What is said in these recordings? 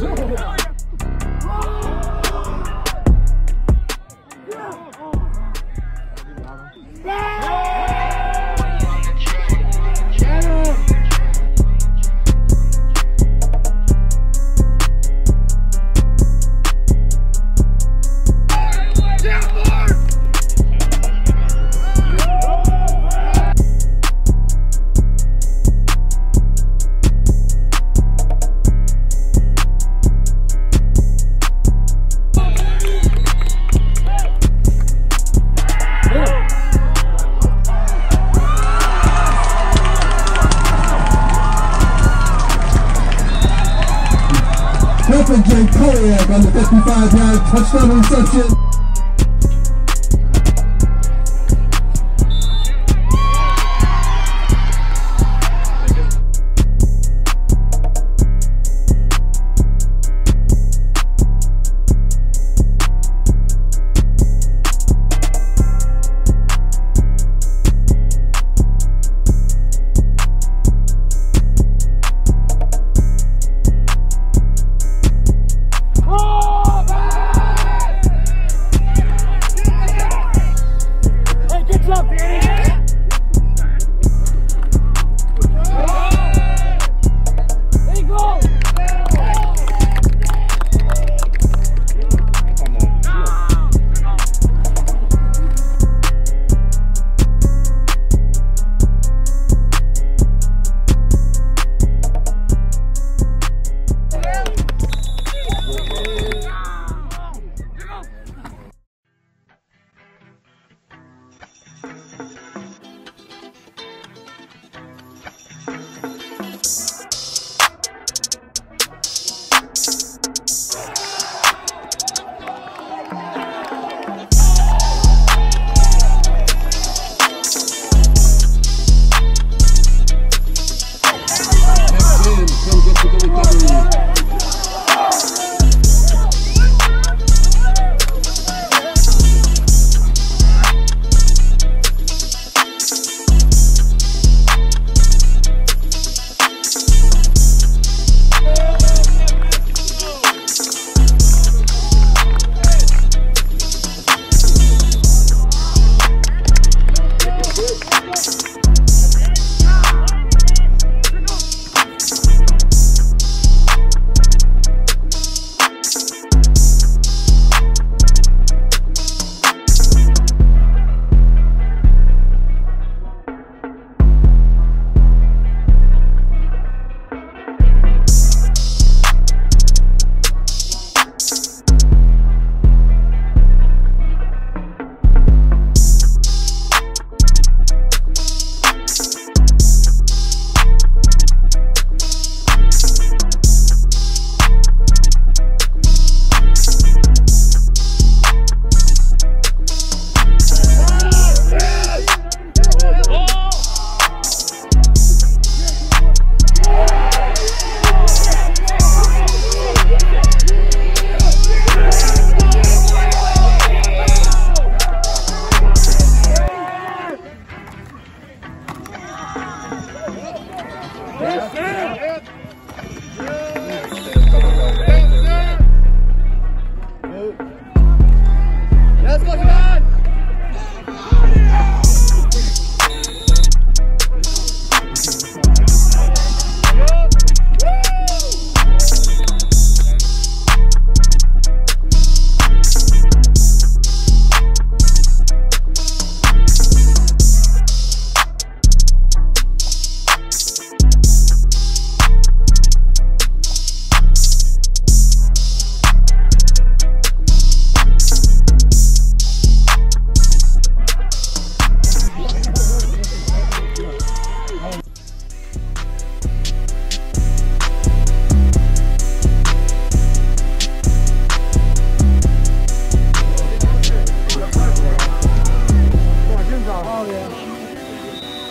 不 要 Helping Jay Koliak on the 55-yard touchdown reception.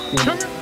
Sugar.